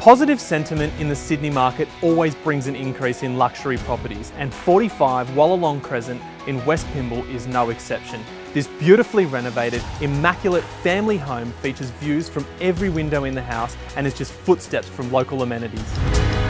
Positive sentiment in the Sydney market always brings an increase in luxury properties and 45 Wallalong Crescent in West Pymble is no exception. This beautifully renovated, immaculate family home features views from every window in the house and is just footsteps from local amenities.